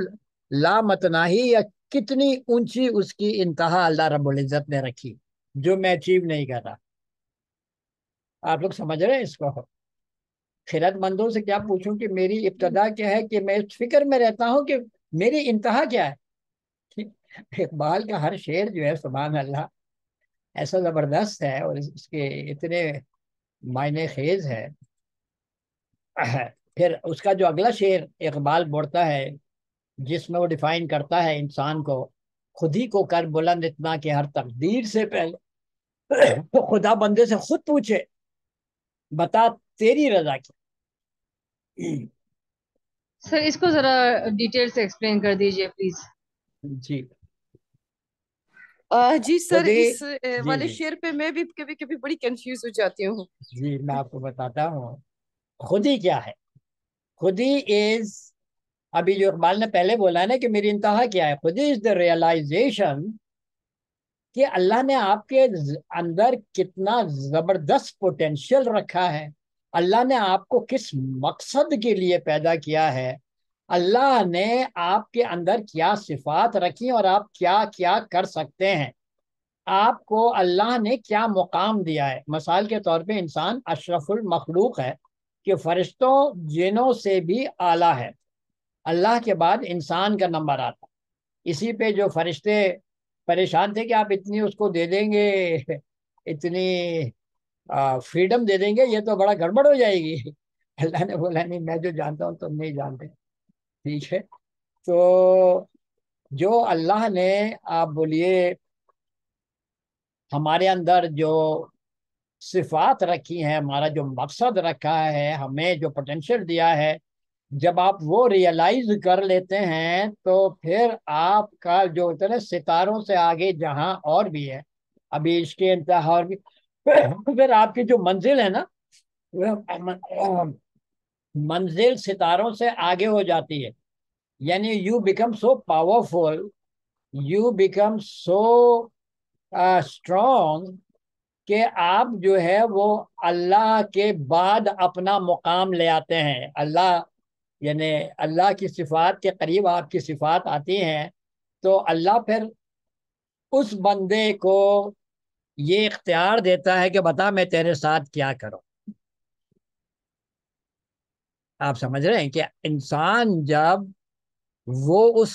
लामतनाही या कितनी ऊँची उसकी इंतहा अल्लाह रब्बुल इज़्ज़त ने रखी, जो मैं अचीव नहीं कर रहा। आप लोग समझ रहे हैं इसको? खिरतमंदों से क्या पूछूँ कि मेरी इब्तदा क्या है कि मैं इस फ़िक्र में रहता हूँ कि मेरी इंतहा क्या है? इकबाल का हर शेर जो है सुबह अल्लाह ऐसा ज़बरदस्त है और इसके इतने मायने खेज है। फिर उसका जो अगला शेर इकबाल बोलता है जिसमें वो डिफाइन करता है इंसान को खुद ही को कर बुलंद इतना कि हर तकदीर से पहले तो खुदा बंदे से खुद पूछे बता तेरी रजा की सर इसको जरा डिटेल से एक्सप्लेन कर दीजिए please. Ji. Uh, ji sir तो इस जी, वाले शेर पे मैं भी कभी कभी बड़ी कंफ्यूज हो जाती हूँ। जी मैं आपको बताता हूँ। खुदी क्या है? खुदी इज़ अभी जो इकबाल ने पहले बोला है ना कि मेरी इंतहा क्या है? खुद इज़ द रियलाइजेशन कि अल्लाह ने आपके अंदर कितना ज़बरदस्त पोटेंशियल रखा है। अल्लाह ने आपको किस मकसद के लिए पैदा किया है? अल्लाह ने आपके अंदर क्या सिफात रखी और आप क्या क्या कर सकते हैं? आपको अल्लाह ने क्या मुकाम दिया है? मिसाल के तौर पे इंसान अशरफुल मखलूक है कि फरिश्तों, जिनों से भी आला है। अल्लाह के बाद इंसान का नंबर आता। इसी पे जो फरिश्ते परेशान थे कि आप इतनी उसको दे देंगे, इतनी फ्रीडम दे देंगे, ये तो बड़ा गड़बड़ हो जाएगी। अल्लाह ने बोला, नहीं, मैं जो जानता हूँ, तुम नहीं जानते। ठीक है? तो जो अल्लाह ने, आप बोलिए, हमारे अंदर जो सिफात रखी है, हमारा जो मकसद रखा है, हमें जो पोटेंशियल दिया है जब आप वो रियलाइज़ कर लेते हैं तो फिर आपका जो होता है सितारों से आगे जहाँ और भी है अभी इसके इंतहा और भी। फिर आपकी जो मंजिल है ना मंजिल सितारों से आगे हो जाती है। यानी you become so powerful you become so strong कि आप जो है वो अल्लाह के बाद अपना मुकाम ले आते हैं। अल्लाह यानी अल्लाह की सिफात के करीब आपकी सिफात आती हैं तो अल्लाह फिर उस बंदे को ये इख्तियार देता है कि बता, मैं तेरे साथ क्या करूँ। आप समझ रहे हैं कि इंसान जब वो उस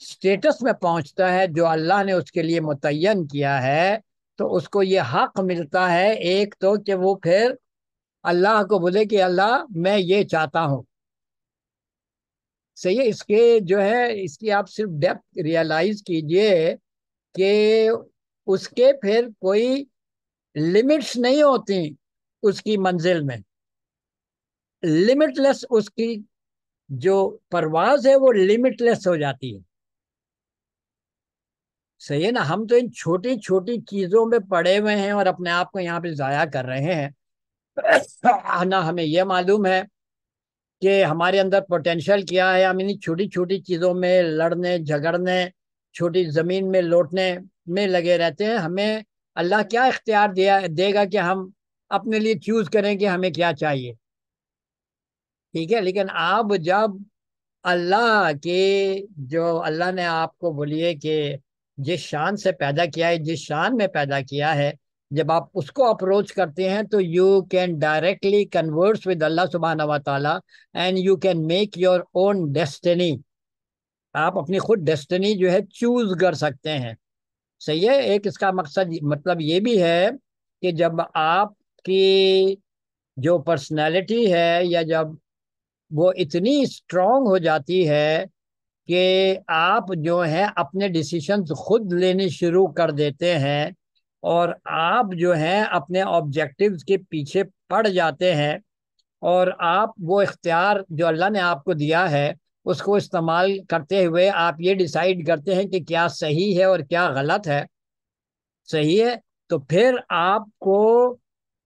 स्टेटस में पहुँचता है जो अल्लाह ने उसके लिए मुतयन किया है तो उसको ये हक मिलता है एक तो कि वो फिर अल्लाह को बोले कि अल्लाह, मैं ये चाहता हूँ। सही है, इसके जो है, इसकी आप सिर्फ़ डेप्थ रियलाइज़ कीजिए कि उसके फिर कोई लिमिट्स नहीं होती उसकी मंजिल में। लिमिटलेस उसकी जो परवाज है, वो लिमिटलेस हो जाती है। सही है ना? हम तो इन छोटी छोटी चीज़ों में पड़े हुए हैं और अपने आप को यहाँ पे जाया कर रहे हैं। ना हमें यह मालूम है कि हमारे अंदर पोटेंशियल क्या है? हम इन छोटी छोटी चीज़ों में लड़ने, झगड़ने, छोटी ज़मीन में लौटने में लगे रहते हैं। हमें अल्लाह क्या इख्तियार दिया, देगा कि हम अपने लिए चूज़ करें कि हमें क्या चाहिए। ठीक है? लेकिन आप जब अल्लाह के जो अल्लाह ने आपको बोलिए कि जिस शान से पैदा किया है, जिस शान में पैदा किया है जब आप उसको अप्रोच करते हैं तो you can directly converse with अल्लाह सुबहाना व and you can make your own destiny आप अपनी खुद डेस्टिनी जो है चूज़ कर सकते हैं। सही है? एक इसका मकसद मतलब ये भी है कि जब आपकी जो पर्सनैलिटी है या जब वो इतनी स्ट्रांग हो जाती है कि आप जो है अपने डिसीशंस खुद लेने शुरू कर देते हैं और आप जो है, अपने ऑब्जेक्टिव्स के पीछे पड़ जाते हैं और आप वो इख्तियार जो अल्लाह ने आपको दिया है, उसको इस्तेमाल करते हुए आप ये डिसाइड करते हैं कि क्या सही है और क्या गलत है। सही है? तो फिर आपको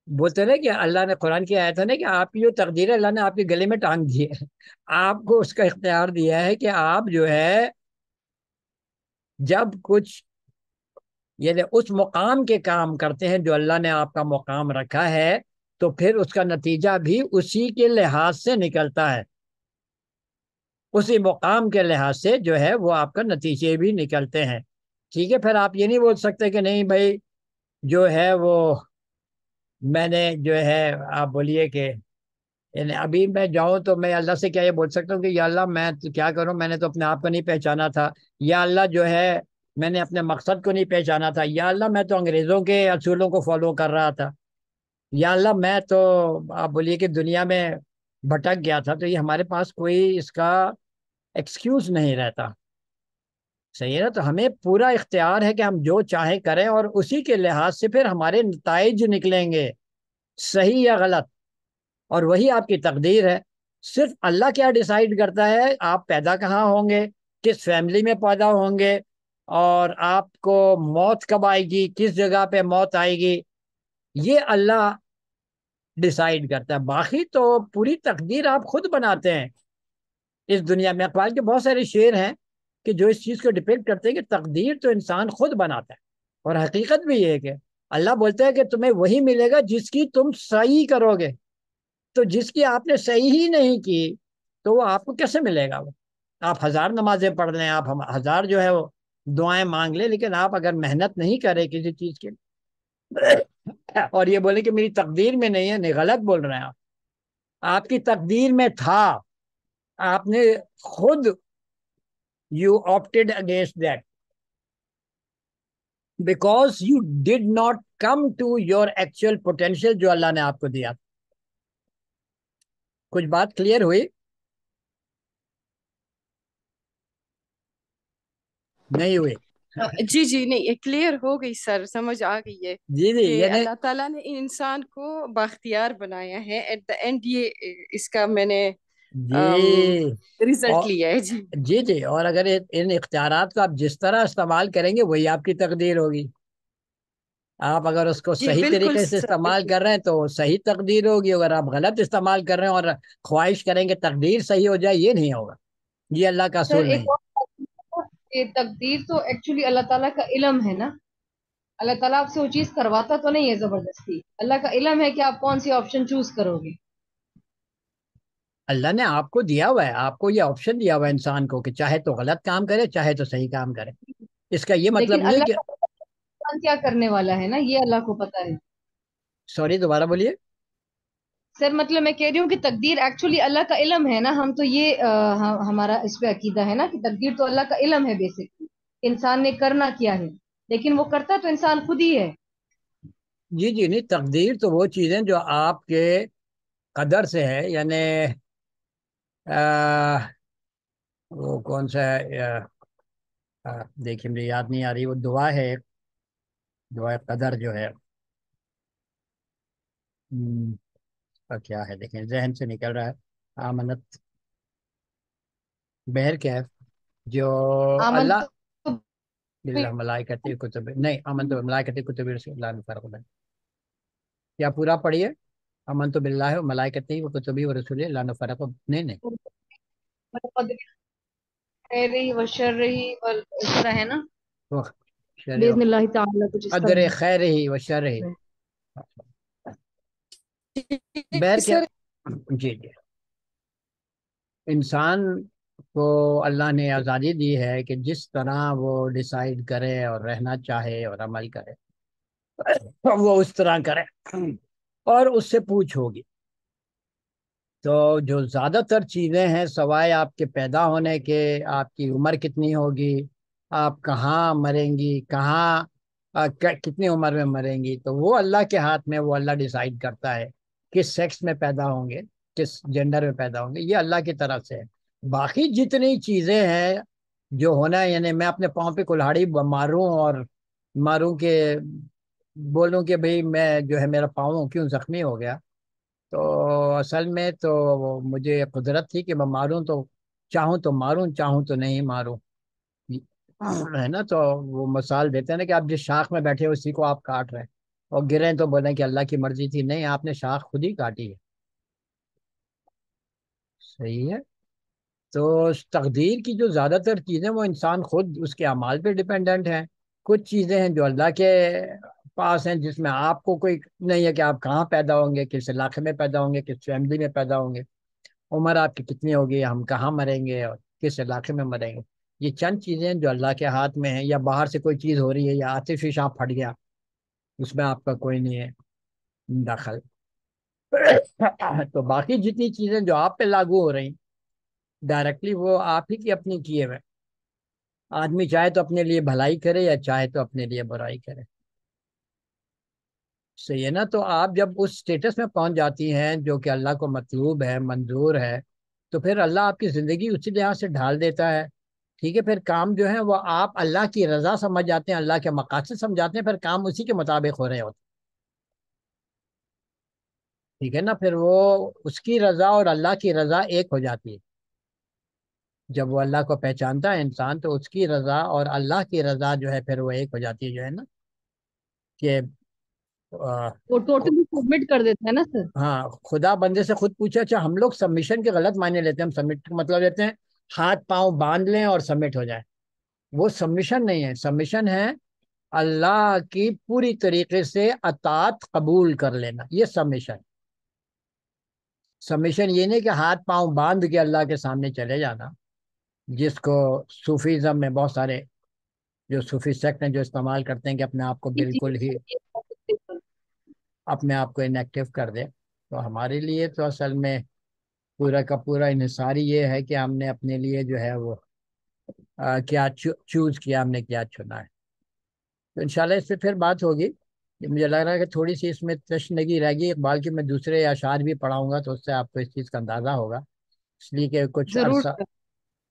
बोलते ना कि अल्लाह ने कुरान की आयत है ना कि आपकी जो तकदीर है, अल्लाह ने आपके गले में टांग दी है। आपको उसका इख्तियार दिया है कि आप जो है, जब कुछ ये उस मुकाम के काम करते हैं जो अल्लाह ने आपका मुकाम रखा है तो फिर उसका नतीजा भी उसी के लिहाज से निकलता है। उसी मुकाम के लिहाज से जो है वो आपका नतीजे भी निकलते हैं। ठीक है, फिर आप ये नहीं बोल सकते कि नहीं भाई, जो है वो मैंने जो है, आप बोलिए कि अभी मैं जाऊँ तो मैं अल्लाह से क्या ये बोल सकता हूँ कि या अल्लाह मैं तो क्या करूँ? मैंने तो अपने आप को नहीं पहचाना था। या अल्लाह जो है मैंने अपने मकसद को नहीं पहचाना था। या अल्लाह, मैं तो अंग्रेज़ों के असूलों को फॉलो कर रहा था। या अल्लाह, मैं तो आप बोलिए कि दुनिया में भटक गया था तो ये हमारे पास कोई इसका एक्सक्यूज नहीं रहता। सही है ना? तो हमें पूरा इख्तियार है कि हम जो चाहे करें और उसी के लिहाज से फिर हमारे नतज निकलेंगे। सही या गलत? और वही आपकी तकदीर है। सिर्फ़ अल्लाह क्या डिसाइड करता है? आप पैदा कहाँ होंगे? किस फैमिली में पैदा होंगे? और आपको मौत कब आएगी? किस जगह पे मौत आएगी? ये अल्लाह डिसाइड करता है। बाकी तो पूरी तकदीर आप खुद बनाते हैं। इस दुनिया में अखबार के बहुत सारे शेर हैं कि जो इस चीज़ को डिपेक्ट करते हैं कि तकदीर तो इंसान खुद बनाता है। और हकीकत भी ये है कि अल्लाह बोलता है कि तुम्हें वही मिलेगा जिसकी तुम सही करोगे। तो जिसकी आपने सही ही नहीं की तो वो आपको कैसे मिलेगा वो? आप हज़ार नमाजें पढ़ लें आप हम, हज़ार जो है वो दुआएँ मांग लें, लेकिन आप अगर मेहनत नहीं करें किसी चीज़ के और ये बोले कि मेरी तकदीर में नहीं है, नहीं, गलत बोल रहे हैं आप। आपकी तकदीर में था, आपने खुद you opted against that because you did not come to your actual potential जो अल्लाह ने आपको दिया। कुछ बात क्लियर हुई? नहीं हुए। जी जी नहीं ये क्लियर हो गई सर समझ आ गई है जी जी अल्लाह ताला ने इंसान को बाख्तियार बनाया है। एट द एंड ये इसका मैंने रिज़ल्ट लिया है जी। जी जी और अगर इन इख्तियार को आप जिस तरह इस्तेमाल करेंगे वही आपकी तकदीर होगी। आप अगर उसको सही तरीके से इस्तेमाल कर रहे हैं तो सही तकदीर होगी। अगर आप गलत इस्तेमाल कर रहे हैं और ख्वाहिश करेंगे तकदीर सही हो जाए ये नहीं होगा। ये अल्लाह का असूल नहीं तकदीर तो एक्चुअली अल्लाह ताला का इलम है ना? अल्लाह ताला आपसे वो चीज़ करवाता तो नहीं है ज़बरदस्ती। अल्लाह का इलम है कि आप कौन सी ऑप्शन चूज़ करोगे? अल्लाह ने आपको दिया हुआ है आपको ये ऑप्शन दिया हुआ है इंसान को कि चाहे तो गलत काम करे चाहे तो सही काम करे। इसका ये मतलब नहीं कि क्या करने वाला है ना? ये अल्लाह को पता है। सॉरी दोबारा बोलिए। सर मतलब मैं कह रही हूँ कि तकदीर एक्चुअली अल्लाह का इलम है ना हम तो ये आ, हमारा इस पे अकीदा है ना कि तकदीर तो अल्लाह का इलम है बेसिकली इंसान ने करना किया है? लेकिन वो करता तो इंसान खुद ही है। जी जी नहीं तकदीर तो वो चीज़ें जो आपके कदर से है यानी वो कौन सा है देखिए मुझे याद नहीं आ रही वो दुआ है दुआ कदर जो है। हम्म, क्या है देखें जहन से निकल रहा है। आमनत बहर क्या है? जो अल्लाह तो मलाइकती कुतुब नहीं अमन तो मलाइकती कुतुब फ़र्क क्या पूरा पढ़िए। अमन तो बिल्ला है मलाइकती वो कुतुबी व रसूल लान फ़र्क नहीं नहीं। है ना? खैर ही व शर ही बैर क्या जी जी। इंसान को अल्लाह ने आज़ादी दी है कि जिस तरह वो डिसाइड करे और रहना चाहे और अमल करे वो उस तरह करे। और उससे पूछ होगी। तो जो ज़्यादातर चीज़ें हैं सवाए आपके पैदा होने के आपकी उम्र कितनी होगी आप कहाँ मरेंगी कहाँ कितनी उम्र में मरेंगी तो वो अल्लाह के हाथ में वो अल्लाह डिसाइड करता है। किस सेक्स में पैदा होंगे किस जेंडर में पैदा होंगे ये अल्लाह की तरफ़ से है। बाकी जितनी चीज़ें हैं जो होना है यानी मैं अपने पाँव पे कुल्हाड़ी मारूं और मारूं के बोलूँ कि भाई मैं जो है मेरा पाँव क्यों जख्मी हो गया तो असल में तो मुझे कुदरत थी कि मैं मारूं तो चाहूँ तो मारूं चाहूँ तो नहीं मारूं। है ना तो वो मिसाल देते हैं ना कि आप जिस शाख में बैठे हो उसी को आप काट रहे हैं। और गिरे तो बोले कि अल्लाह की मर्ज़ी थी। नहीं, आपने शाख खुद ही काटी है। सही है। तो तकदीर की जो ज़्यादातर चीज़ें वो इंसान खुद उसके अमाल पे डिपेंडेंट हैं। कुछ चीज़ें हैं जो अल्लाह के पास हैं, जिसमें आपको कोई नहीं है कि आप कहाँ पैदा होंगे, किस इलाके में पैदा होंगे, किस फैमिली में पैदा होंगे। उम्र आपकी कितनी होगी, हम कहाँ मरेंगे और किस इलाके में मरेंगे। ये चंद चीज़ें जो अल्लाह के हाथ में है, या बाहर से कोई चीज़ हो रही है, या आतिफिश आप फट गया। उसमें आपका कोई नहीं है, दखल। तो बाकी जितनी चीज़ें जो आप पे लागू हो रही डायरेक्टली वो आप ही की अपनी किए हुए आदमी चाहे तो अपने लिए भलाई करे या चाहे तो अपने लिए बुराई करे। सही है ना? तो आप जब उस स्टेटस में पहुँच जाती हैं जो कि अल्लाह को मतलूब है, मंजूर है तो फिर अल्लाह आपकी ज़िंदगी उसी लिहाज से ढाल देता है। ठीक है फिर काम जो है वो आप अल्लाह की रजा समझ जाते हैं अल्लाह के मकासद समझाते हैं फिर काम उसी के मुताबिक हो रहे होते ठीक है ना फिर वो उसकी रजा और अल्लाह की रजा एक हो जाती है। जब वो अल्लाह को पहचानता है इंसान तो उसकी रजा और अल्लाह की रजा जो है फिर वो एक हो जाती है जो है ना कि वो टोटली सबमिट कर देता है ना सर? हाँ खुदा बंदे से खुद पूछे अच्छा हम लोग सबमिशन के गलत मायने लेते हैं हम सबमिट मतलब लेते हैं हाथ पाँव बाँध लें और सबमिट हो जाए। वो सबमिशन नहीं है। सबमिशन है अल्लाह की पूरी तरीके से अतात कबूल कर लेना। ये सबमिशन सबमिशन ये नहीं कि हाथ पाँव बाँध के अल्लाह के सामने चले जाना। जिसको सूफीज़म में बहुत सारे जो सूफी सेक्ट हैं जो इस्तेमाल करते हैं कि अपने आप को बिल्कुल ही अपने आप को इनएक्टिव कर दे। तो हमारे लिए तो असल में पूरा का पूरा इंसारी ये है कि हमने अपने लिए जो है वो आ, क्या चूज़ किया हमने क्या चुना है। तो इंशाल्लाह इस पर फिर बात होगी। मुझे लग रहा है कि थोड़ी सी इसमें तशनगी रहेगी। इकबाल की मैं दूसरे अशार भी पढ़ाऊँगा तो उससे आपको इस चीज़ का अंदाज़ा होगा। इसलिए कि कुछ अर्सा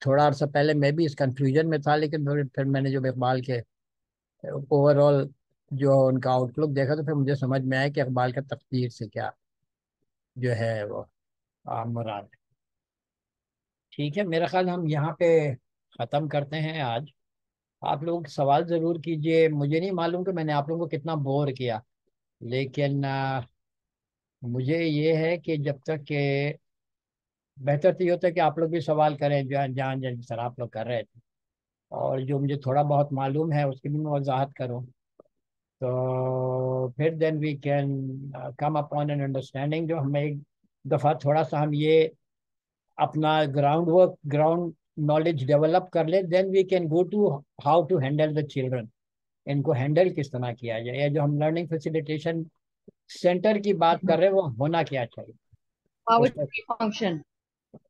थोड़ा अर्सा पहले मैं भी इस कंफ्यूजन में था लेकिन फिर मैंने जब इकबाल के ओवरऑल जो उनका आउटलुक देखा तो फिर मुझे समझ में आया कि इकबाल का तकदीर से क्या जो है वो मुराद ठीक है, मेरा ख्याल हम यहाँ पे ख़त्म करते हैं आज। आप लोग सवाल ज़रूर कीजिए। मुझे नहीं मालूम कि मैंने आप लोगों को कितना बोर किया, लेकिन मुझे ये है कि जब तक के बेहतर तो ये होता है कि आप लोग भी सवाल करें जहाँ जहाँ जिस तरह आप लोग कर रहे थे। और जो मुझे थोड़ा बहुत मालूम है, उसकी भी मैं वजाहत करूँ। तो फिर then we can come upon an understanding जो हमें एक दफ़ा थोड़ा सा हम ये अपना ground work ground knowledge develop कर ले then we can go to how to handle the children इनको हैंडल किस तरह किया जाए? या जो हम लर्निंग फैसिलिटेशन सेंटर की बात कर रहे हैं वो होना क्या चाहिए? फ़ंक्शन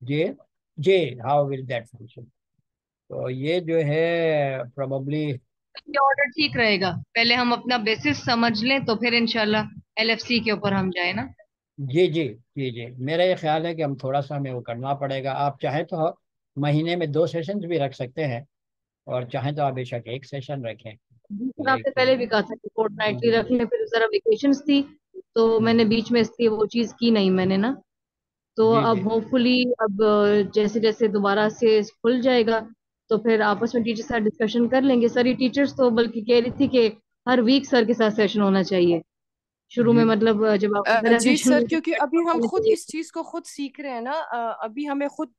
जे जे हाउ विल दैट फ़ंक्शन तो ये जो है प्रोबेबली ये ऑर्डर ठीक रहेगा। पहले हम अपना बेसिस समझ लें तो फिर इंशाल्लाह एलएफसी के ऊपर हम जाए ना। जी जी जी जी। मेरा ये ख्याल है कि हम थोड़ा सा हमें वो करना पड़ेगा। आप चाहें तो महीने में दो सेशन भी रख सकते हैं और चाहें तो आप बेशक एक सेशन रखें। आपने पहले भी कहा था कि फोर्ट नाइटली रख लें फिर जरा वेकेशन थी तो मैंने बीच में इसलिए वो चीज़ की नहीं मैंने ना। तो अब होपफुली अब जैसे जैसे दोबारा से खुल जाएगा तो फिर आपस में टीचर साथ डिस्कशन कर लेंगे। सर ये टीचर्स तो बल्कि कह रही थी कि हर वीक सर के साथ सेशन होना चाहिए। शुरू में मतलब जब आप जी सर क्योंकि अभी हम खुद इस चीज़ को खुद सीख रहे हैं ना अभी हमें खुद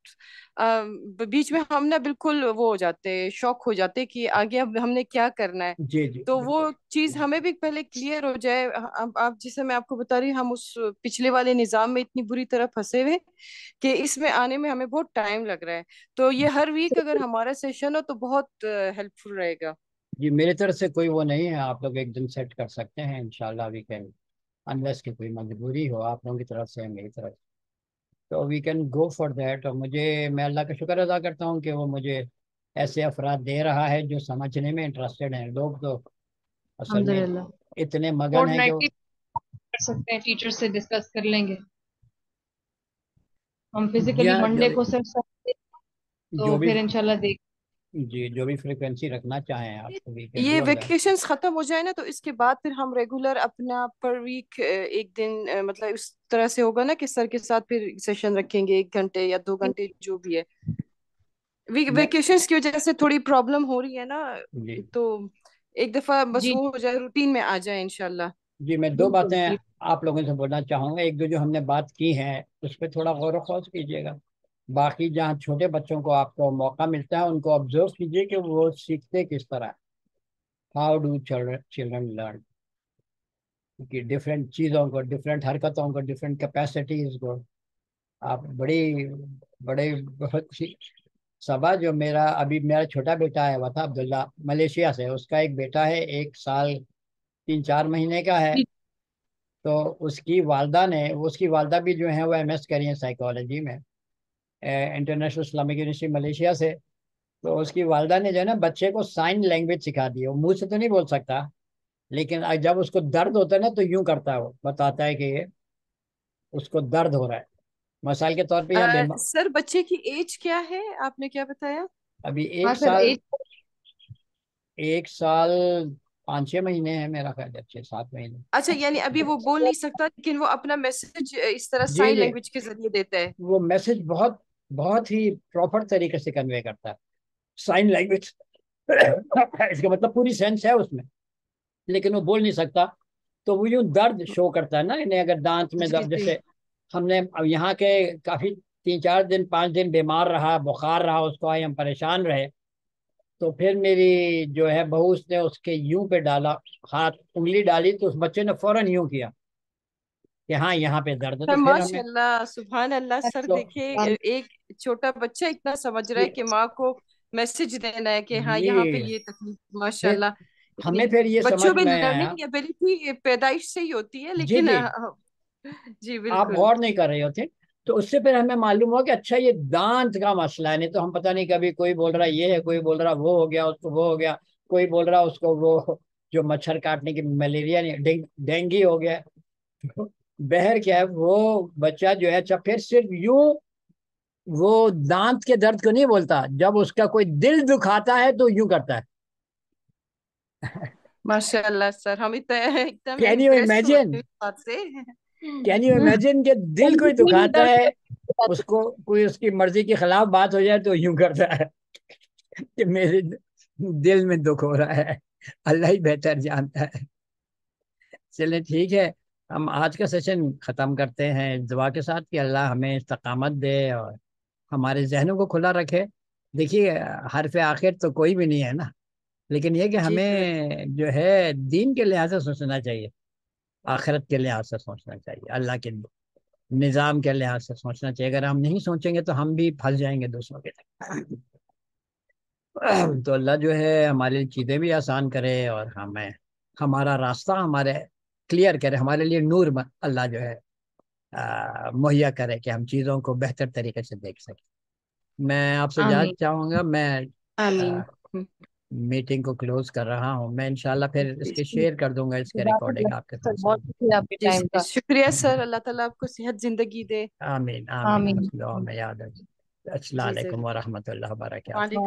बीच में हम ना बिल्कुल वो हो जाते शौक हो जाते कि आगे अब हमने क्या करना है। जी जी तो वो चीज़ हमें भी पहले क्लियर हो जाए अब आप जैसे मैं आपको बता रही हम उस पिछले वाले निज़ाम में इतनी बुरी तरह फंसे हुए कि इसमें आने में हमें बहुत टाइम लग रहा है। तो ये हर वीक अगर हमारा सेशन हो तो बहुत हेल्पफुल रहेगा। जी मेरी तरफ़ से कोई वो नहीं है आप लोग एक दिन सेट कर सकते हैं इनशाला वी कैन अनलेस की कोई मजबूरी हो आप लोगों की तरफ़ से मेरी तरफ़ तो we can go for that और मुझे मैं अल्लाह का शुक्र अदा करता हूँ कि वो मुझे ऐसे अफराद दे रहा है जो समझने में इंटरेस्टेड हैं लोग तो। असल में इतने मगन हैं कि कर सकते हैं टीचर से डिस्कस कर लेंगे। हम फिजिकली मंडे को सर तो फिर इंशाल्लाह देख जी जो भी फ्रिक्वेंसी रखना चाहें आप ये वेकेशंस खत्म हो जाए ना तो इसके बाद फिर हम रेगुलर अपना पर वीक एक दिन मतलब इस तरह से होगा ना कि सर के साथ फिर सेशन रखेंगे एक घंटे या दो घंटे जो भी है। वेकेशंस की वजह से थोड़ी प्रॉब्लम हो रही है ना तो एक दफ़ा बस वो हो जाए रूटीन में आ जाए इनशाला जी मैं दो बातें आप लोगों से बोलना चाहूँगा। एक दो जो हमने बात की है उस पर थोड़ा गौर वोस कीजिएगा। बाकी जहाँ छोटे बच्चों को आपको मौका मिलता है उनको ऑब्ज़र्व कीजिए कि वो सीखते किस तरह हाउ डू चिल्ड्रन लर्न कि डिफरेंट चीज़ों को डिफरेंट हरकतों को डिफरेंट कैपेसिटीज को। आप बड़ी बड़े बहुत सी सभा जो मेरा अभी मेरा छोटा बेटा है वह था अब्दुल्ला मलेशिया से। उसका एक बेटा है एक साल तीन चार महीने का है। तो उसकी वालदा ने उसकी वालदा भी जो है वो एम एस करी है साइकोलॉजी में। इंटरनेशनल इस्लामिक यूनिवर्सिटी मलेशिया से तो उसकी वालदा ने जो है ना बच्चे को साइन लैंग्वेज सिखा दी। वो मुँह से तो नहीं बोल सकता लेकिन जब उसको दर्द होता है ना तो यूँ करता है वो बताता है कि ये उसको दर्द हो रहा है। मसाल के तौर पे सर बच्चे की एज क्या है? आपने क्या बताया? अभी एक हाँ, साल एक साल पाँच छह महीने है मेरा ख्याल छह सात महीने। अच्छा यानी अभी वो बोल नहीं सकता लेकिन वो अपना मैसेज इस तरह साइन लैंग्वेज के ज़रिए देता है। वो मैसेज बहुत बहुत ही प्रॉपर तरीके से कन्वे करता है। साइन लैंग्वेज इसका मतलब पूरी सेंस है उसमें। लेकिन वो बोल नहीं सकता। तो वो यूँ दर्द शो करता है ना इन्हें अगर दांत में दर्द जैसे हमने अब यहाँ के काफ़ी तीन चार दिन पाँच दिन बीमार रहा बुखार रहा उसको आए हम परेशान रहे। तो फिर मेरी जो है बहू उसने उसके यूँ पे डाला हाथ उंगली डाली तो उस बच्चे ने फ़ौरन यूँ किया। कि हाँ यहाँ पे दर्द तो माशाल्लाह सुभान अल्लाह सर तो, देखिए एक छोटा बच्चा इतना समझ रहा है कि माँ को मैसेज देना है कि हाँ यहाँ पे ये तकलीफ़ माशाल्लाह। हमें फिर ये बच्चों में लर्निंग एबिलिटी पैदाइश से ही होती है लेकिन जी। बिल्कुल आप गौर नहीं कर रहे होते तो उससे फिर हमें मालूम हुआ कि अच्छा ये दांत का मसला है नहीं तो हम पता नहीं कभी कोई बोल रहा ये है कोई बोल रहा वो हो गया उसको वो हो गया कोई बोल रहा उसको वो जो मच्छर काटने की मलेरिया नहीं डेंगी हो गया। बहर क्या है वो बच्चा जो है अच्छा फिर सिर्फ़ यूँ वो दांत के दर्द को नहीं बोलता। जब उसका कोई दिल दुखाता है तो यूँ करता है। माशाल्लाह सर हम इतना एकदम can you imagine can you imagine के दिल कोई दुखाता है उसको कोई उसकी मर्ज़ी के खिलाफ बात हो जाए तो यूँ करता है। कि मेरे दिल में दुख हो रहा है। अल्लाह ही बेहतर जानता है। चले ठीक है। हम आज का सेशन ख़त्म करते हैं। दुआ के साथ कि अल्लाह हमें इस्तकामत दे और हमारे जहनों को खुला रखे। देखिए हरफ आखिर तो कोई भी नहीं है ना। लेकिन यह कि हमें जो। है दीन के लिहाज से सोचना चाहिए आखिरत के लिहाज से सोचना चाहिए अल्लाह के निज़ाम के लिहाज से सोचना चाहिए। अगर हम नहीं सोचेंगे तो हम भी फंस जाएँगे दूसरों के तक तो अल्लाह जो है हमारे लिए चीज़ें भी आसान करे और हमें हमारा रास्ता हमारे क्लियर करे हमारे लिए नूर अल्लाह जो है मुहैया करे कि हम चीज़ों को बेहतर तरीके से देख सकें। मैं आपसे इजाज़त चाहूँगा मैं मीटिंग को क्लोज कर रहा हूँ। मैं इंशाल्लाह फिर इसके शेयर कर दूँगा इसके रिकॉर्डिंग आपके पास बहुत शुक्रिया सर अल्लाह ताला आपको सेहत ज़िंदगी दे। आमीन आमीन। दुआ में याद है अस्सलाम वालेकुम व रहमतुल्लाहि व बरकातहू।